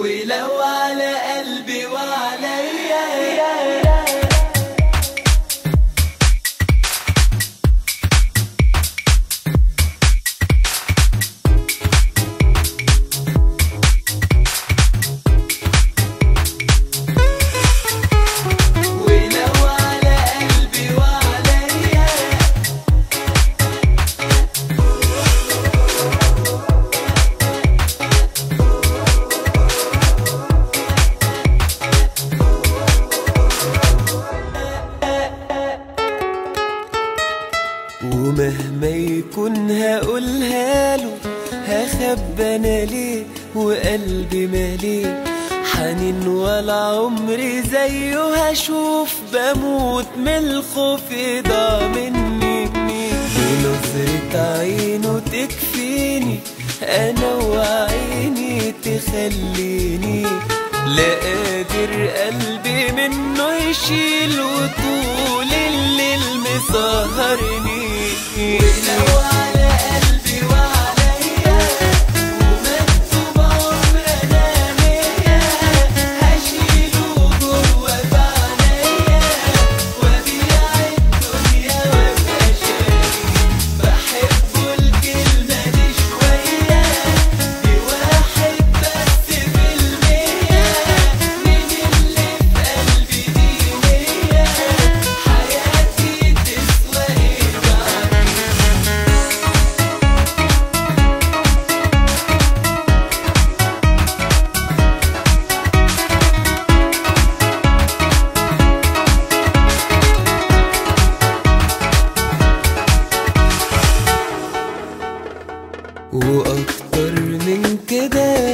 ولو على قلبي وعليا ومهما يكون هقولها له هخبى أنا ليه وقلبي ماليه. حنين ولا عمري زيه هشوف بموت من الخوف ضاع مني. بنظرة عينه تكفيني أنا وعيني تخليني. لا قادر قلبي منه يشيل وطول الليل مسهرني ولو على قلبي وعلى وأكتر من كده.